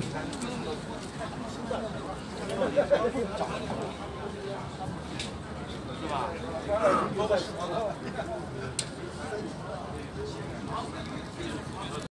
是吧？